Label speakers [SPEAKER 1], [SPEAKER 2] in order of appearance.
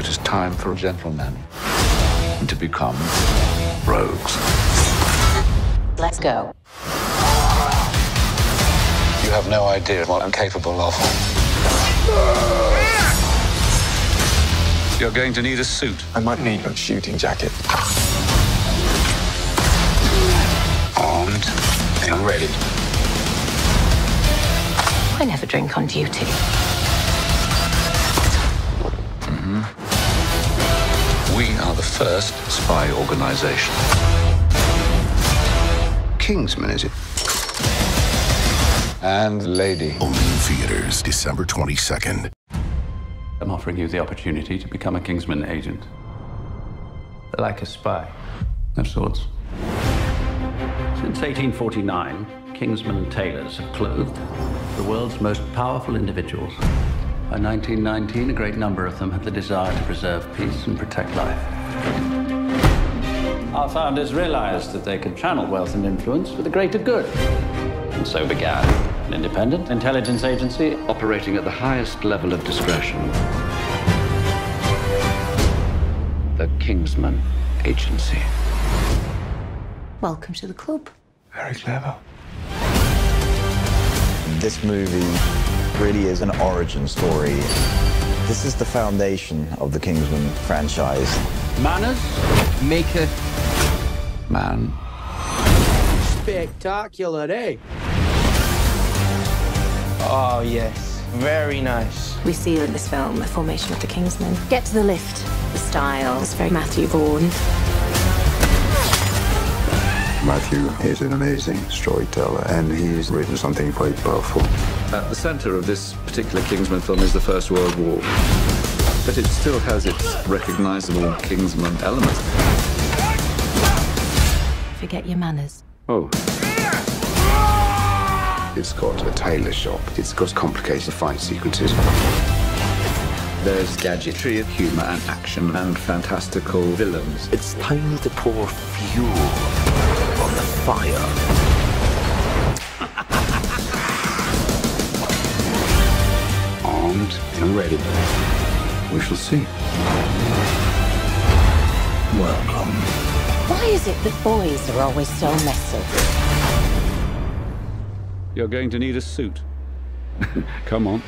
[SPEAKER 1] It is time for gentlemen to become rogues.
[SPEAKER 2] Let's go.
[SPEAKER 1] You have no idea what I'm capable of. You're going to need a suit.
[SPEAKER 3] I might need a shooting jacket.
[SPEAKER 1] Armed and ready.
[SPEAKER 2] I never drink on duty.
[SPEAKER 1] First spy organization.
[SPEAKER 4] Kingsman, is it?
[SPEAKER 1] And lady.
[SPEAKER 5] Only in theaters, December 22nd.
[SPEAKER 6] I'm offering you the opportunity to become a Kingsman agent. Like a spy of sorts. Since 1849, Kingsman tailors have clothed the world's most powerful individuals. By 1919, a great number of them had the desire to preserve peace and protect life. Our founders realized that they could channel wealth and influence for the greater good. And so began an independent intelligence agency operating at the highest level of discretion. The Kingsman Agency.
[SPEAKER 2] Welcome to the club.
[SPEAKER 3] Very clever.
[SPEAKER 7] This movie really is an origin story. This is the foundation of the Kingsman franchise.
[SPEAKER 6] Manners?
[SPEAKER 8] Maker.
[SPEAKER 1] Man.
[SPEAKER 8] Spectacular, eh? Oh, yes. Very nice.
[SPEAKER 2] We see in this film the formation of the Kingsmen. Get to the lift. The style is very Matthew Vaughn.
[SPEAKER 4] Matthew is an amazing storyteller, and he's written something quite powerful.
[SPEAKER 9] At the center of this particular Kingsman film is the First World War. But it still has its recognizable Kingsman element.
[SPEAKER 2] Forget your manners.
[SPEAKER 9] Oh,
[SPEAKER 4] It's got a tailor shop. It's got complicated fight sequences.
[SPEAKER 9] there's gadgetry, humor, and action, and fantastical villains.
[SPEAKER 8] It's time to pour fuel on the fire.
[SPEAKER 4] Armed and ready. We shall see.
[SPEAKER 8] Welcome.
[SPEAKER 2] Why is it that boys are always so messy?
[SPEAKER 9] You're going to need a suit. Come on.